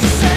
Say